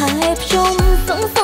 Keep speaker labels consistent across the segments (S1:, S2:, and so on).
S1: hàng hẹp trong sống.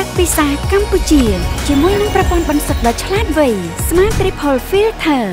S2: ទឹកពិសាកម្ពុជា ជាមួយនឹងប្រព័ន្ធបន្សុទ្ធដ៏ឆ្លាតវៃ Smart Triple Filter